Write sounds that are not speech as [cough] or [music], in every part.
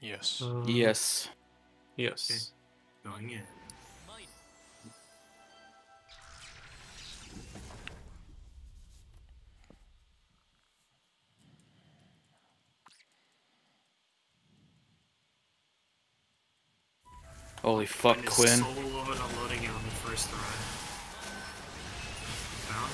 Yes. Uh, Yes. Yes. Going in. Holy fuck, Mine is Quin. Solo load unloading it on the first run. Down.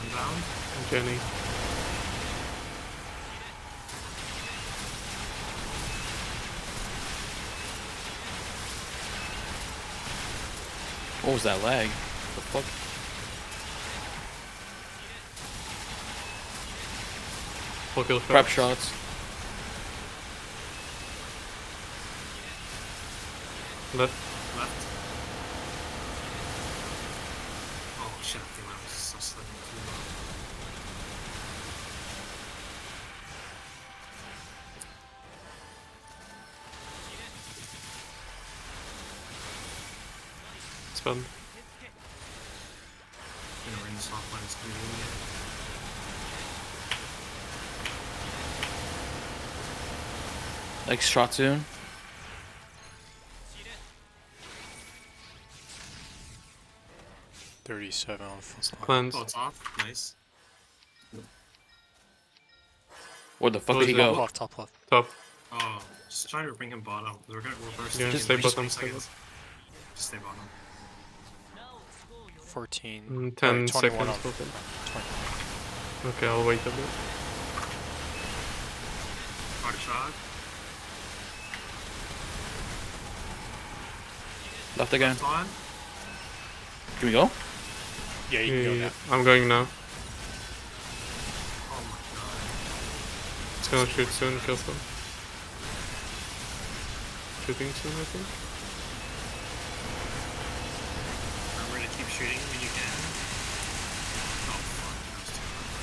Unbound. Jenny. What was that lag? What The fuck? Full kill Prep shots. shots. Left. Left. Oh shit, I think I was so slightly it's convenient. Like shot. Thirty-seven on first line. Cleanse. Oh, it's off. Nice. Where the fuck Oh, did he go? Top left, top left. Top. Oh, just trying to bring him bottom. We're gonna reverse. Yeah, just stay bottom. Just stay bottom. Fourteen. Mm, 10 21 seconds. on total. 20. Okay, I'll wait a bit. Hard shot. Left again. Can we go? Yeah, you Yeah, can go yeah, now. I'm going now. Oh my god. It's gonna shoot soon, kill some. Shooting soon, I think. Remember to keep shooting when you can. Oh fuck. that was too hard.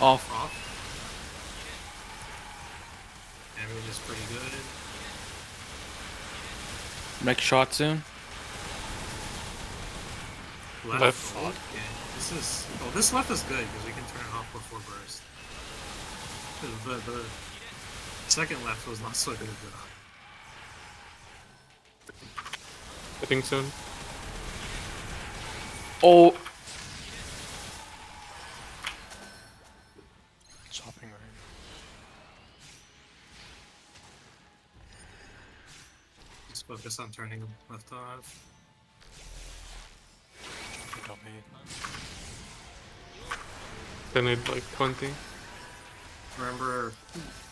Off. Off. Damage is pretty good. Next shot soon. Left. Left. Oh, okay. This is. Oh, this left is good because we can turn it off before burst. The, the, the second left was not so good uh, though. Hitting soon. Oh, Just focus on turning them left off. You got me. They need like 20. Remember,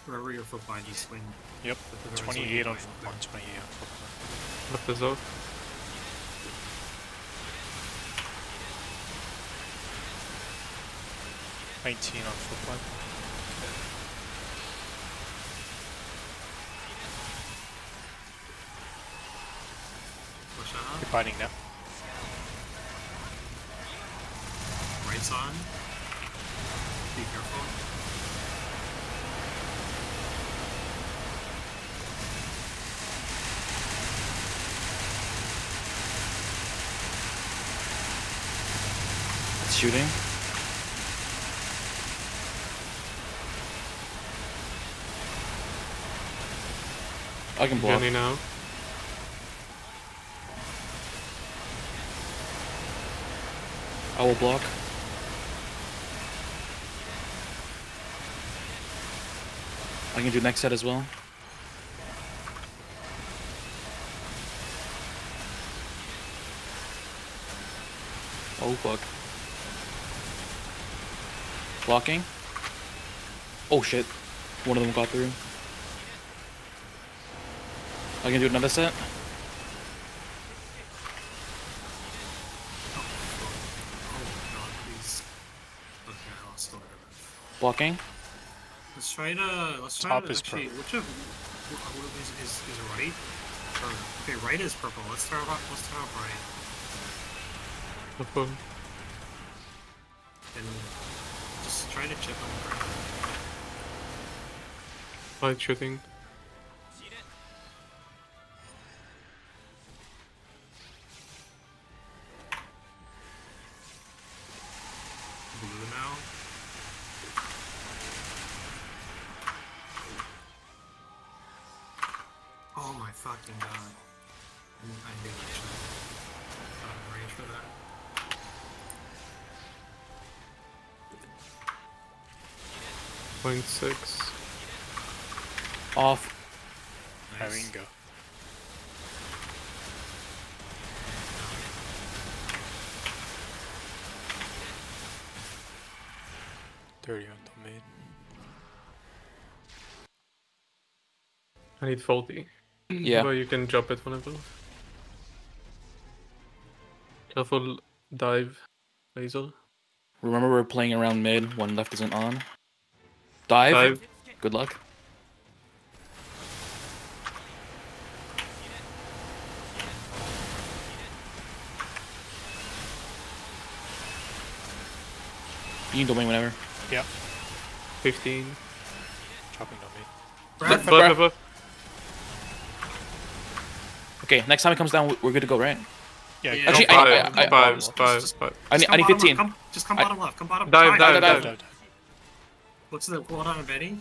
remember your foot bind you swing. Yep. with Twenty-eight on bind. one twenty-eight on foot. Left is off. Nineteen on foot line. Push. You're binding now. Right's on. Be careful. it's shooting. I can block. Jenny now. Will block. I can do next set as well. Oh fuck. Blocking. Oh shit. One of them got through. I can do another set. Oh my god, please. Okay, I'll still get it. Blocking. Let's try to. Let's try Top to is actually. purple. Which of wh- what is, is is right? Or, okay, right is purple. Let's start off. Let's start off right. Purple. And just try to chip on the ground. Light shooting. Fucking god. I knew I knew should have got in range for that. Point six. Off. I Nice. can go. Thirty on domain. I need faulty. Yeah. But you can drop it whenever. Careful dive laser. Remember we're playing around mid when left isn't on. Dive. Dive. Good luck. You can domain whenever. Yep. 15. Chopping domain. Brad, Buff, buff, buff. Okay, next time it comes down, we- we're good to go, right? Yeah. Yeah. Actually, for I- it. I- Five, I- five, just- five, just- I need, Just I need come bottom 15. Come, just come I- bottom left. Come bottom. Dive, dive, dive. Dive, dive. What's the hold on, Betty?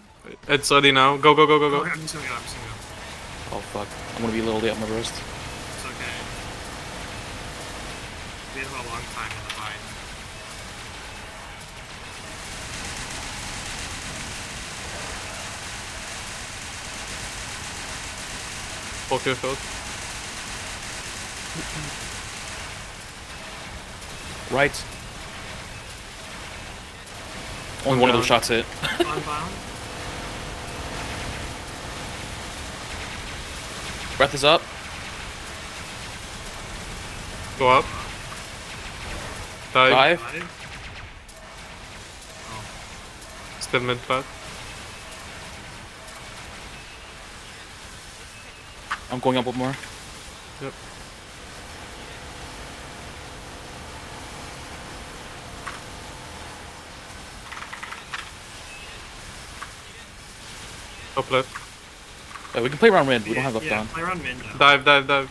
It's ready now. Go, go, go, go, Okay, go. I'm just gonna go. I'm just gonna go. Oh fuck. I'm gonna be a little late on my roast. It's okay. We have a long time in the fight. Poker shot. Right. Only one of those shots hit. [laughs] Breath is up. Go up. Dive. Dive. Dive. Oh. Still mid flat. I'm going up one more. Yep. Top left. Yeah, we can play around mid. We Yeah, don't have left yeah, on. Play around mid now. Dive, dive, dive.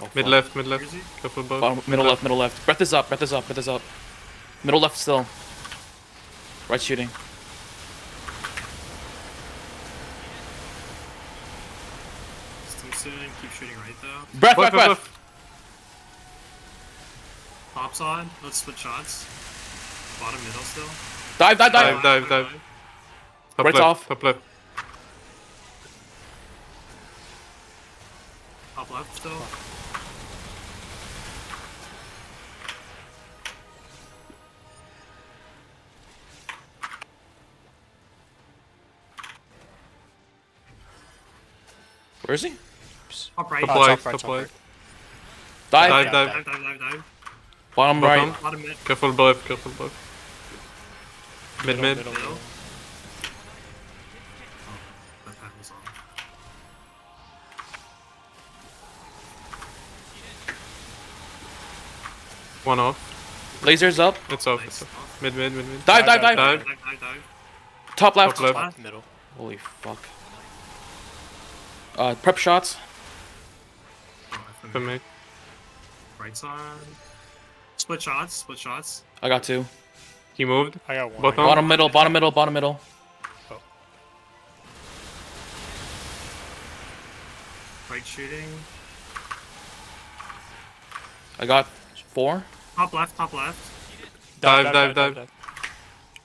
Oh, Mid fuck. left, mid left. Careful above. Bottom, middle left, middle left. Breath is up. Breath is up. Breath is up. Middle left still. Right shooting. Just too soon. Keep shooting right though. Breath, Buff, breath, breath. buff, buff. Pops on. Let's switch shots. Bottom middle still. Dive, dive, dive. Dive, dive, dive. Top Right left, off. top left. Top left still. Where is he? Top right. Top Oh, right, top right, top top right. right. Dive. Dive, Yeah, dive. Dive, dive, dive, dive. Bottom Bottom. right. Bottom mid. Careful above, careful above. Mid, Middle, mid. middle, Middle. One off. Lasers up. It's off, Nice. it's off. Mid, mid, mid, mid. Dive, dive, Dive, dive. dive. Dive, dive, dive. Top left. Top left. Middle. Holy fuck. Uh, prep shots. Oh, For me. Right side. Split shots. Split shots. I got two. He moved. I got one. Bottom. Bottom middle, bottom middle, bottom middle. Right shooting. I got four. Top left. Top left. Dive, dive, dive. Uh,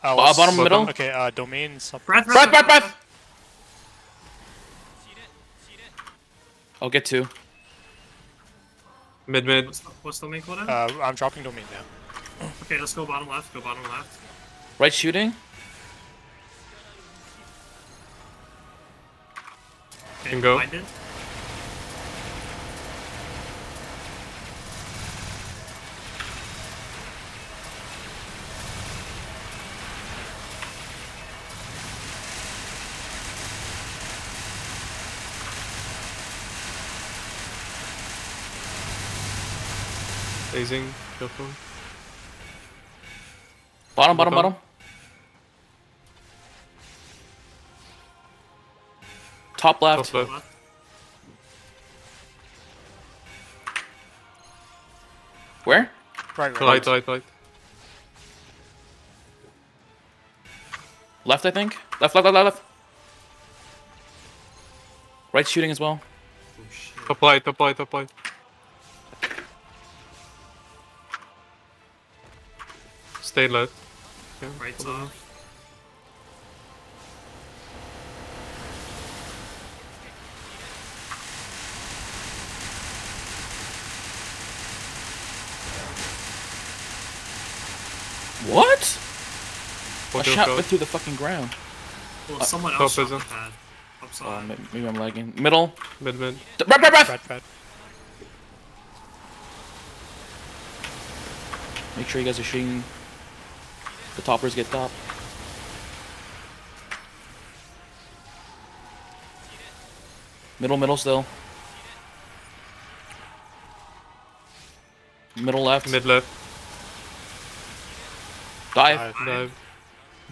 Uh, bottom middle. Okay, uh, domain. Sub- Breath. Breath, breath, breath. I'll get two. Mid mid. What's the, what's the main cooldown? Uh, I'm dropping domain now. okay, let's go bottom left. Go bottom left. Right shooting. Okay, Can go. blinded. Phasing. Careful. Bottom, bottom, Bottom. bottom. Top left. Top left. Left. Where? Right, right. Right, right, right. Left, I think. Left, left, left, left, left. Right shooting as well. Oh shit. Top right, top right, top right. Stay low. Okay. Right's off. What? A Photo shot shot. went through the fucking ground. Well, Uh, someone top else shot isn't. the pad. Upside. may- maybe I'm lagging. Middle. Mid mid. D- Breath, breath, breath. Red, red. Make sure you guys are shooting. The toppers get top. Middle, middle still. Middle left. Mid left. Dive. Dive. Dive.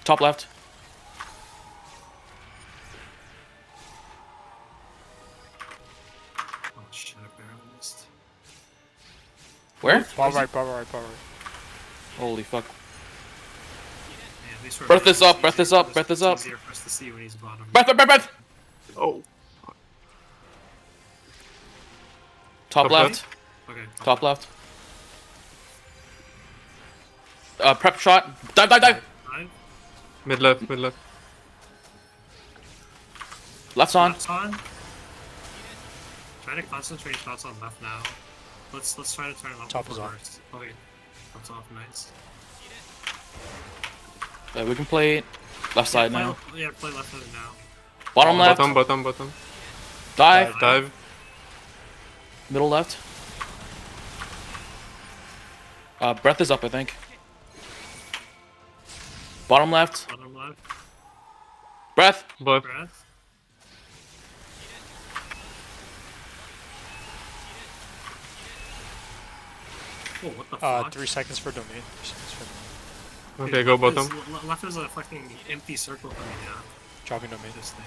Top left. Oh shit, I barely missed. Where? Ball right, ball right, ball right. Holy fuck. Yeah, at least we're- Breath this up, it's breath this up, breath this up. easier for us to see when he's bottom. Breath, breath, breath, breath. Oh. Top, Top left. Okay. Top left. Uh, prep shot. Dive, dive, dive. Dive. Mid left, mid left. Left's on. Left's on. Try to concentrate shots on left now. Let's let's try to turn left Top is on. first. Okay. Top's off, nice. Uh, we can play it. Left side play, now. Yeah, play left of it now. Bottom left. Bottom, bottom, bottom. Dive. Dive. Middle left. Uh, breath is up, I think. Bottom left. Bottom left. Breath. Breath. Breath. Oh, what the Uh, fuck? three seconds for domain. Three seconds. Okay, go left bottom. Is, left is a fucking empty circle coming down. Dropping domain. This thing.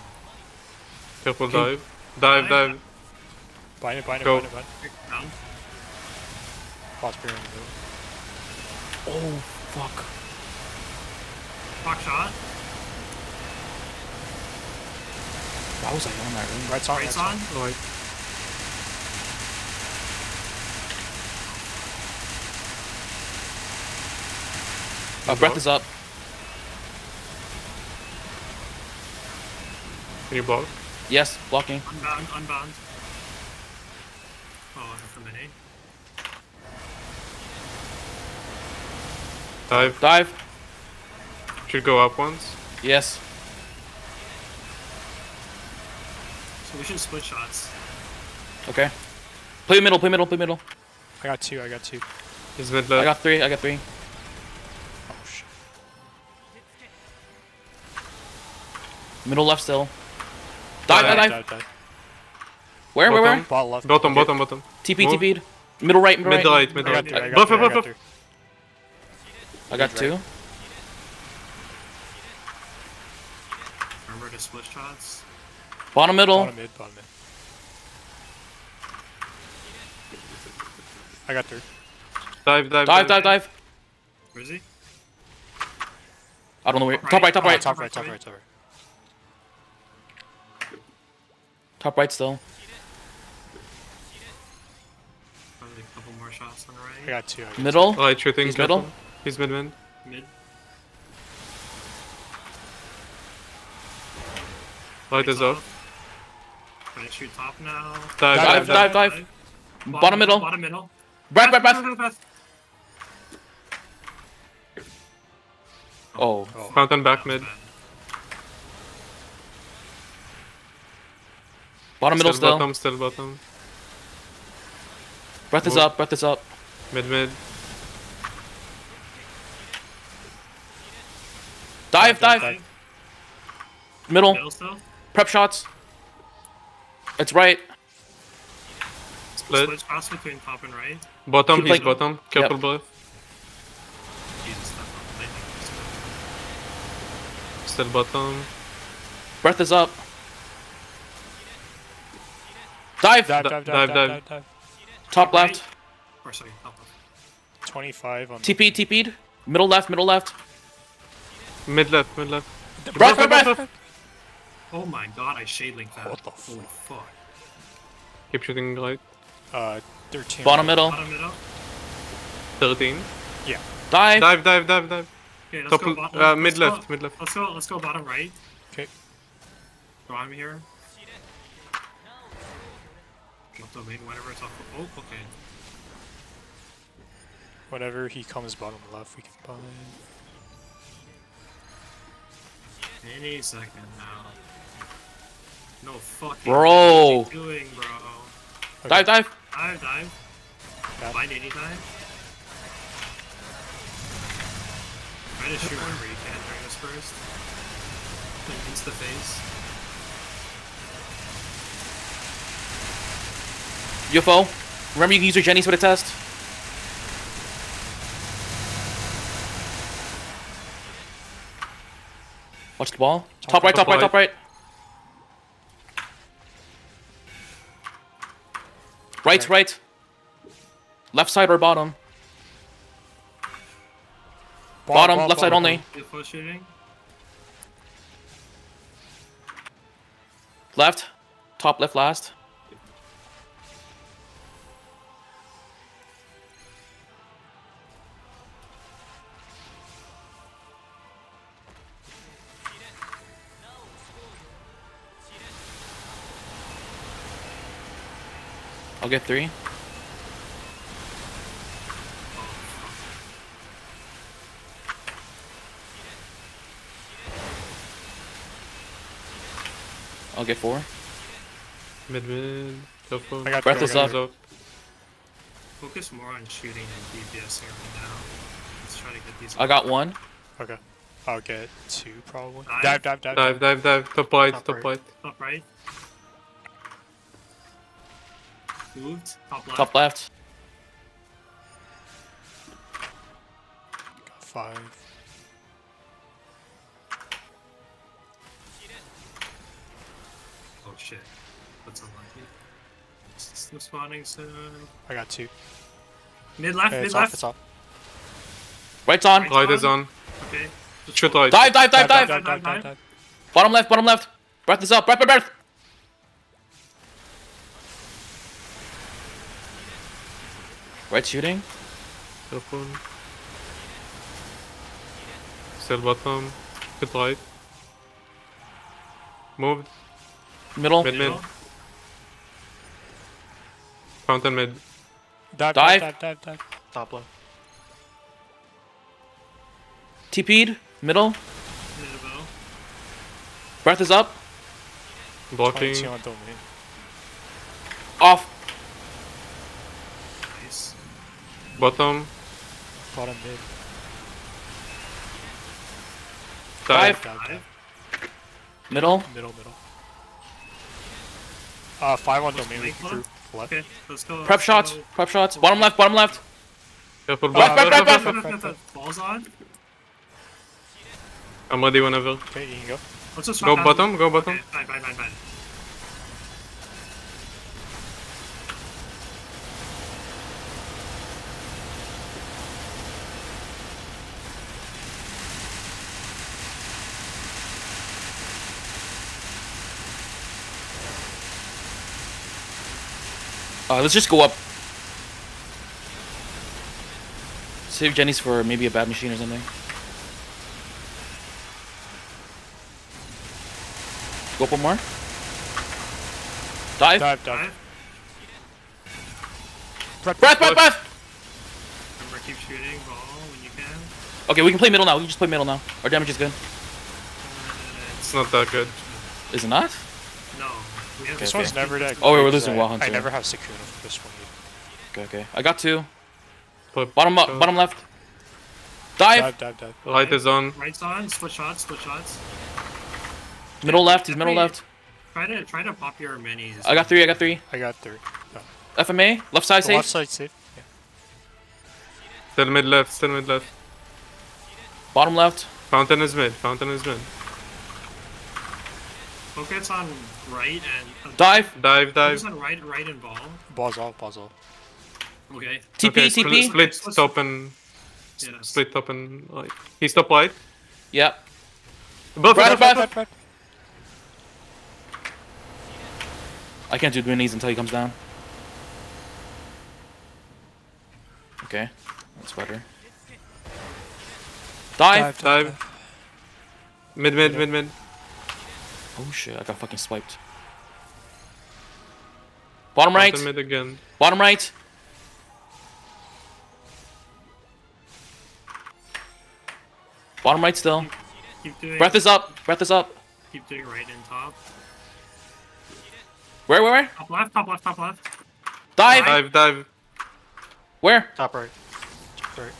Careful Okay. dive. Dive, Dive. dive. Bind it, bind it, Go. bind it, bind it. Down. Boss bearing in the middle. Oh, fuck. Clock shot. Why was I on that ring? Right's on, Right's right's on. Right. Uh, breath is up. Can you block? Yes, blocking. Unbound, unbound. Oh, that's a mini. Dive. Dive. Should go up once. Yes. So we should split shots. Okay. Play middle, play middle, play middle. I got two, I got two. He's mid I got three, I got three. Middle left still. Dive, dive, dive. dive, dive. Where, where, where? Bottom. Left. Bottom, bottom, bottom. TP, Move. TP'd. Middle right, middle Mid right. right, mid right. I got Buff, buff, buff. I got two. Remember to split shots. Bottom middle. Bottom mid, bottom mid. I got three. Dive, dive, Dive, dive, dive. Where is he? I don't know where. Top Top right, top right. top right, top right, top right. Top right still. Probably a couple more shots on the I got two. I got Middle. Oh, right, shooting. He's careful. middle. He's mid mid. Mid. Right is top. off. Try to shoot top now. Dive, Dive, dive, dive, dive. dive. Bottom middle. Bottom middle. Breath, breath, breath. breath, breath. Oh. Oh, Fountain back mid. bad. Bottom middle still still. bottom, still bottom. Breath is Move. up, breath is up. Mid mid. Dive, Dive, dive. Middle. Middle still. Prep shots. It's right. Split. Switch pass between top and right. Bottom, Keep he's like- bottom. Careful Yep. breath. Jesus, that one. Still bottom. Breath is up. Dive. dive, dive, dive, dive, dive, dive. dive, dive. Top left. Or sorry, top left. 25 on TP, TP'd. Middle left, middle left. Mid left, mid left. Breath, breath, breath. Oh my god, I shade link that. What the Holy fuck. Keep shooting right. Uh, 13. Bottom middle. Bottom middle. 13. Yeah. Dive. Dive, dive, dive, dive. Okay, let's Top, go bottom. uh, let's mid go- left, mid left. Let's go. Let's go bottom right. Okay. So I'm here. Left domain, whatever it's off. Oh, okay. Whenever he comes bottom left, we can buy. Any second now. No fucking. Bro. What are you doing, bro? Dive, dive. Dive, dive. Yeah. Find anytime. Try to shoot [laughs] wherever you can during this burst. Like, Insta face. UFO. Remember you can use your jennies for the test. Watch the ball. Top, right, top right, top right. Right, right. Left side or bottom. Bottom, left side only. Shooting. Left. Top left last. I'll get three. I'll get four. Mid mid. Careful. I got Breath two, I is got up. Focus more on shooting and DPS here right now. Let's try to get these. I got one. Okay. I'll get two probably. Dive. Dive, dive, dive. Dive, dive, dive. Top right, Top top right. right. Top right. Moved. Top left. Top left. Got five. Oh shit. That's unlucky. Still spawning soon. I got two. Mid left, Okay, mid it's off, left. it's off. Right's on. Right. Right is on. Okay. Just Shoot go- right. Dive, dive, dive, dive. dive, dive, dive, dive. Bottom left, bottom left. Breath is up. Breath, breath, breath. Right shooting. Careful. Still bottom. Good right. Moved. Middle. Mid mid. Middle. Fountain mid. Dive, Dive. dive, dive, dive, dive. Top left. TP'd. Middle. Middle. Breath is up. Blocking. 22 on domain. Off. Nice. Bottom. Bottom mid. Dive. Middle. Middle, middle. Uh, five on domain. We link can one? group left. Okay, let's go. Prep shots. go. Prep shots. Bottom left. Bottom left. Careful. Breath, Breath, breath, breath, breath, breath, breath. Balls on. I'm ready whenever. Okay, you can go. Let's just Go bottom, go bottom. Okay, fine, fine, fine, fine. Uh, let's just go up. Save Jenny's for maybe a bad machine or something. Go up one more. Dive. Dive, dive. Dive. Prep, Breath, breath, breath. keep shooting ball when you can. Okay, we can play middle now. We can just play middle now. Our damage is good. Uh, It's not that good. Is it not? No, Okay, This okay. one's never that. Oh, wait, we're losing I, Wild Hunter. I never have Sakuna for this one. either. Okay, okay. I got two. Put- Bottom up, bottom left. Dive. Dive, dive, dive. Light is on. Right's on. Split shots. Split shots. Middle left. He's middle left. Try to try to pop your minis. I got three. I got three. I got three. No. FMA. Left side The safe. left side safe. Yeah. Still mid left. Still mid left. Bottom left. Fountain is mid. Fountain is mid. Focus on right and. Uh, Dive. Dive, dive. Focus on right, right and ball. Balls off, balls off. Okay. TP. Okay, TP. Split, split top and Yes. split top and like he's top right. Yep. Buff, Right, buff, right, buff. I can't do minis until he comes down. Okay, that's better. Dive. Dive. Mid, mid, mid, mid. Oh shit! I got fucking swiped. Bottom right. Fountain mid again. Bottom right. Bottom right still. Keep doing. Breath is up. Breath is up. Keep doing right and top. Where, where, where? Top left. Top left. Top left. Dive. Dive, dive. Where? Top right. Top right.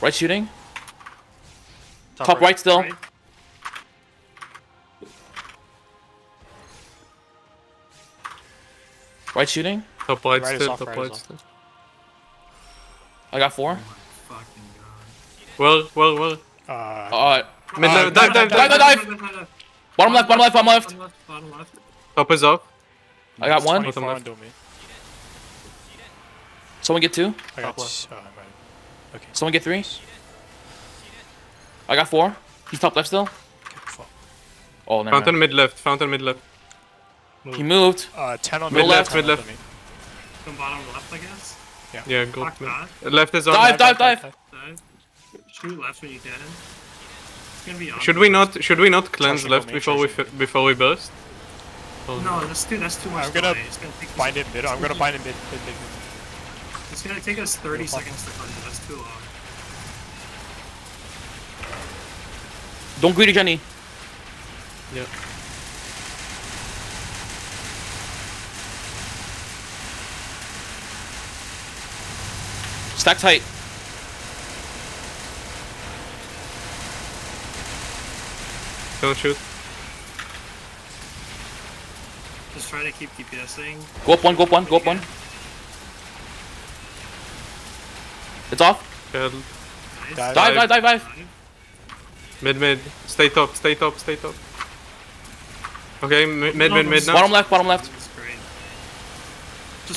Right shooting. Top right still. Right. Right shooting. Top right Right still. Top right right still. I got four. Fucking god. Well, well, well. Uh, Uh, Mid, Uh, dive, dive, dive, dive, dive. dive. bottom left. Bottom left. Bottom left. Bottom left. Bottom left. Top is off. I got one. 24 Bottom on domain. Someone get two. I got. Top s- Oh, I might. Okay. Someone get three. I got four. He's top left still. Oh, never Fountain mind. mid left. Fountain mid left. He moved. Uh, 10 on Middle domain, left, 10 on mid left. From bottom left, I guess. Yeah, go. Fuck that. mid. Left is on. Dive, dive, dive. Dive. Shoot left when you can. It's gonna be on. Should we not? Should we not cleanse Charging left domain, before we before we burst? Oh, No, that's too. That's too much. I'm gonna delay. It's gonna Bind it mid. I'm gonna [laughs] bind it mid. mid, mid, mid. It's gonna take us 30 seconds to cleanse it. That's too long. Don't greedy Jenny. Yeah. Stack tight. Don't shoot. Just try to keep DPSing. Go up one. Go up one. Go up one. It's off. Yeah, Nice. Dive. Dive. Dive. Dive. Dive. Dive. Mid mid. Stay top. Stay top. Stay top. Okay, mid mid mid, mid now. Bottom left. Bottom left. That's great.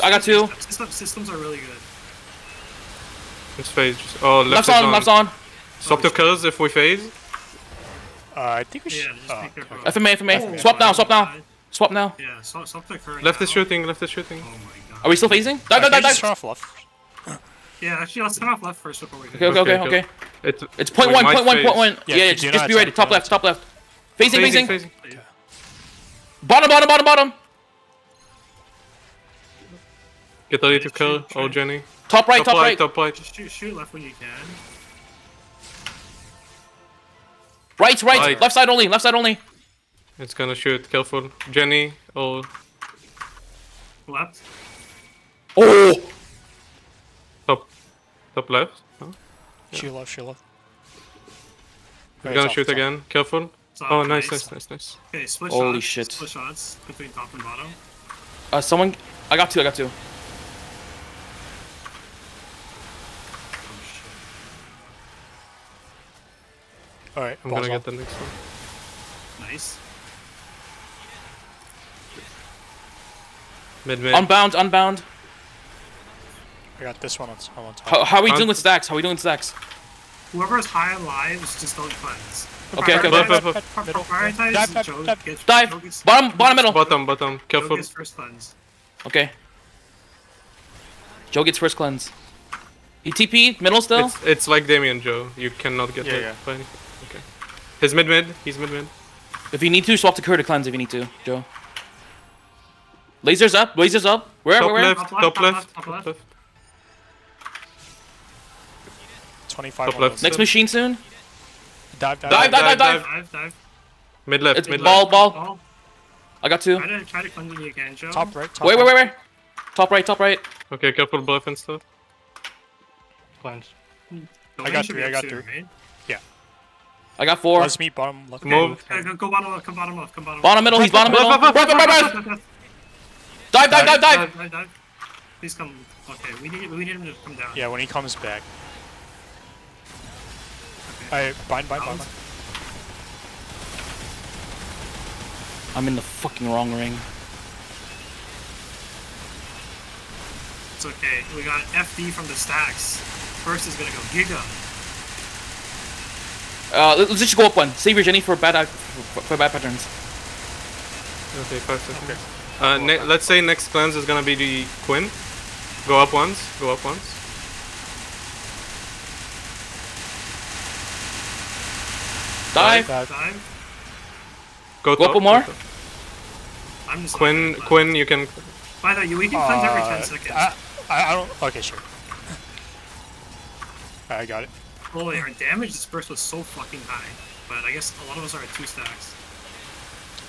I got two. System, systems are really good. Just phase. Just, oh, left Left's is on. on. Left's on. Swap to kills if we phase. Uh, I think we should. Yeah, should. just Oh, take care okay. of FMA. FMA. Swap now. Swap now. Swap now. Yeah, swap, swap the current. Left is now. shooting. Left is shooting. Oh my god. Are we still phasing? I Dive. Dive. think Dive. just turn Dive. off left. Yeah, actually, let's turn off left first before we. Okay. Okay. Okay. Okay, Okay. It, It's point we one. might Point phase. Point one. Yeah, Yeah. Just, just be ready. Top left. Top left. Facing, facing. Phasing. phasing. Bottom. Bottom. Bottom. Bottom. Get ready to Shoot, kill. Oh, shoot. Oh, Jenny. Top right. Top Top right. right. Top right. Just shoot, shoot left when you can. Right. Right. Right. Left side only. Left side only. It's gonna shoot. Careful. Jenny. Oh, Left. Oh. Top. Top left. Huh? She left, she left. We're gonna shoot it's off. again. Careful. Top, Oh, nice, nice, nice, nice. Okay, split Holy shots. shit. Split shots between top and bottom. Uh, someone. I got two. I got two. Oh. Alright, I'm gonna off. get the next one. Nice. Mid mid. Unbound. Unbound. I got this one on, on top. How, how are we Un- doing with stacks? How are we doing with stacks? Whoever is high on lives, just don't cleanse. Okay, okay, okay. buff, buff. Pri- Middle. Prioritize Dive, dive, Joe dive. gets- Dive. Joe gets- Bottom. Bottom middle. Bottom, bottom. Careful. Joe gets first cleanse. Okay. Joe gets first cleanse. He TP middle still. It's it's like Damien Joe. You cannot get Yeah, hit yeah. by. Okay. His mid mid. He's mid mid. If you need to, swap to Kerr to cleanse. If you need to, Joe. Lasers up. Lasers up. Where? Top Where? Where? left, Top top left, top left, left, top top left. 25 Top left. Next machine soon. Dive, dive, Dive, dive, dive, dive. Dive, dive. Mid left, It's mid ball, left. ball. Ball. I got two. Try to try to cleanse you again, Joe. Top right, top Wait, wait, right. wait, wait. Top right, top right. Okay, careful bluff and stuff. Cleanse. Domain got should three, I got soon, three. right? I got four. Let's meet bottom left. Move. Okay, go, go bottom left, come bottom left, come bottom Bottom middle. He's bottom middle. Left, Breath, left, left, left. breath. Dive, dive, dive, dive. dive, dive. Please come. Okay, we need we need him to come down. Yeah, when he comes back. Alright, bind, bind, bind. bind. I'm in the fucking wrong ring. It's okay. We got FD from the stacks. First is gonna go Giga. Uh, let's just go up one. Save your Jenny for bad for, for bad patterns. Okay, five seconds. Uh, ne- let's say next cleanse is gonna be the Quin. Go up once, go up once. Dive. Dive. Dive. Go, Go up top, more. go. I'm just Quin, not- Quin, you can. By the way, we can cleanse every 10 Uh, seconds. I, I, I don't. Okay, sure. [laughs] I got it. Holy, our damage dispersed was so fucking high. But I guess a lot of us are at two stacks.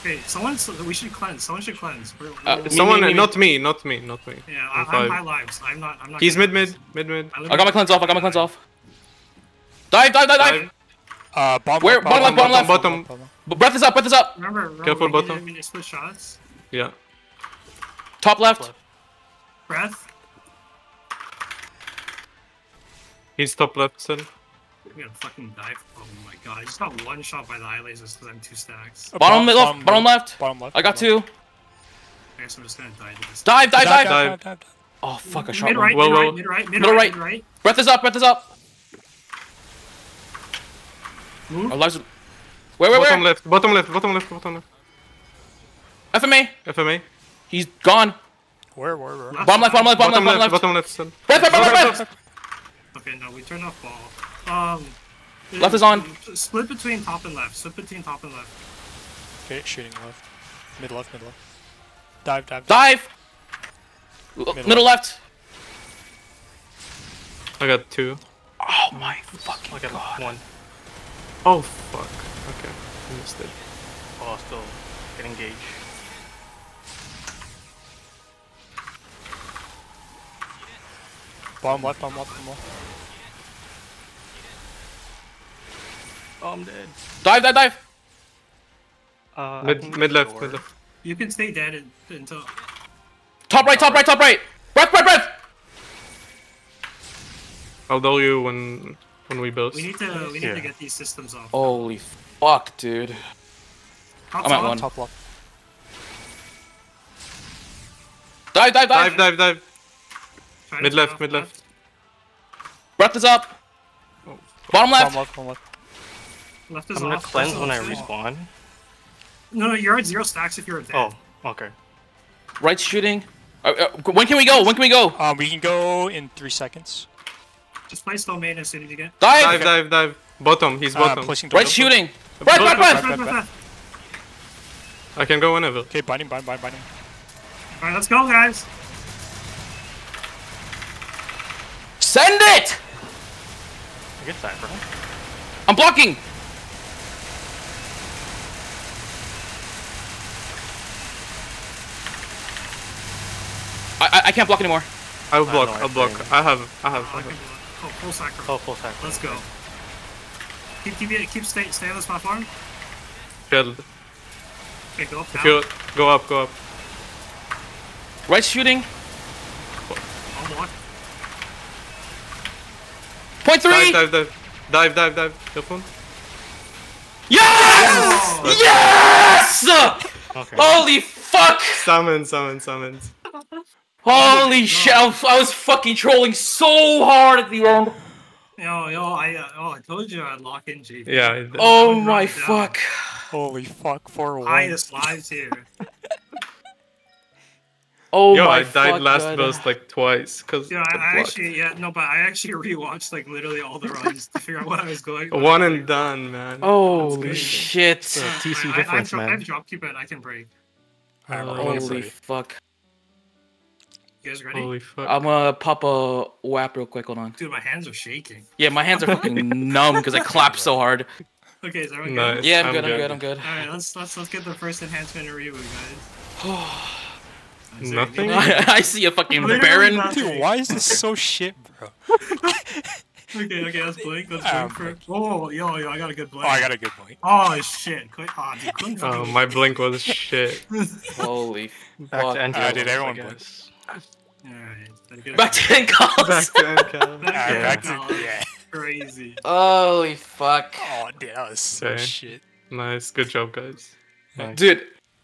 Okay, someone. We should cleanse. Someone should cleanse. We're, Uh, we're- Me, Someone, me, me, me. not me, not me, not me. yeah, I'm I, I'm high lives. I'm not. I'm not. He's getting mid, mid, mid, mid. I got my cleanse off. I got my cleanse off. Dive, dive, dive, dive. Dive. Uh, bottom Where- left, bottom left, bottom left. Bottom. bottom. B- Breath is up. Breath is up. Remember, remember Careful, we bottom. Need, we need split shots. Yeah. Top left. Breath. He's top left still. We gotta fucking dive. Oh my god! I just got one shot by the eye lasers because I'm two stacks. Uh, Bottom left. Bottom left. Bottom left. I got two. I guess I'm just gonna die to this. Dive, dive, left. dive. Dive, Dive. dive, dive. Oh fuck! I shot Mid one. right, Well, mid well. right, mid right, mid Middle right, right. mid right. Breath is up. Breath is up. Move. Our lives. Where, where, Bottom where? left, bottom left, bottom left, bottom left. FMA. FMA. He's gone. Where, where, where? Bottom left. Bottom left. Bottom left. Bottom Bottom left, left. bottom left still. Breath, breath, breath, breath, breath. Okay, no, we turned off ball. Um. Left is on. Split between top and left. Split between top and left. Okay, shooting left. Mid left, mid left. Dive, dive, Dive. L- Middle left. left. I got two. Oh my fucking Look at god. one. Oh fuck. Okay, I missed it. Oh, still get engaged. Bottom left, bottom left, bottom left. Oh, I'm dead. Dive, dive, dive. Uh, Mid, mid left, door. mid left. You can stay dead until. Top right, top right, top right. Breath, breath, breath. I'll duel you when when we burst. We need to. We need Yeah. to get these systems off. Holy fuck, dude. Top, I'm at one. Top left. Dive, dive, dive. Dive, dive, dive. Mid left, mid left. Breath is up. Bottom left. Bottom left, bottom left. Left is I'm gonna off. cleanse left when I respawn. No, no, you're at zero stacks if you're dead. Oh, okay. Right shooting. Uh, uh, when can we go? When can we go? Um, we can go in three seconds. Just play domain as soon as you get. Dive. Dive, dive, dive. Bottom, he's Uh, bottom. Right shooting. Breath, breath, breath. Breath, breath. I can go whenever. Okay, binding, binding, binding, binding. let's go, guys. Send it. I get that, bro. I'm blocking. I, I, I can't block anymore. I'll I block, I I'll block. think. I have, I have. Oh, I I have. Do it. Oh, full sacrifice. Oh, full sacrifice. Let's go. Keep, keep, keep, stay, stay on this platform. Shield. Okay, go up, If you go up, go up. Right shooting. All block. Point three. Dive, dive, dive. Dive, dive, dive. Careful. Yes! Oh. Yes! Okay. Holy fuck! Summon, summon, summon. Holy shit! I was, I was fucking trolling so hard at the end. Yo, yo, I, uh, oh, I told you I'd lock in JP. Yeah. it- Oh my fuck! Holy fuck, four one. Highest lives here. Oh Yo, my I died fuck, last God. burst like twice because Yeah, I, I actually, yeah, no, but I actually rewatched like literally all the runs to figure out what I was going. one and done, man. Holy good. shit! TC I, I, difference, I, I man. have drop keep it. I can break. Alright, we're Holy ready. fuck! You guys ready? Holy fuck. I'm gonna pop a whap real quick. Hold on. Dude, my hands are shaking. Yeah, my hands are fucking [laughs] numb because I clapped so hard. Okay, is everyone Nice. good? Yeah, I'm, I'm good, I'm good. good. I'm good. All right, let's let's let's get the first enhancement review, guys. Is [sighs] Nothing? anything- [laughs] I see a fucking Literally Baron. nothing. Dude, why is this so shit, bro? [laughs] Okay, okay, let's blink. Let's Um, blink for. Oh, yo, yo, I got a good blink. Oh, I got a good point. Oh shit! Quick, oh, dude, blink Oh, my blink was shit. Holy Back fuck. to NT. Uh, did everyone guess. Alright, then get it Back to end calls. Back to NCAL. [laughs] Back Uh, to back NCAL. yeah. Crazy. Holy fuck. Oh, dude, that was so Okay. shit. Nice. Good job, guys. Dude,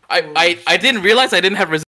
I, I, I didn't realize I didn't have resistance.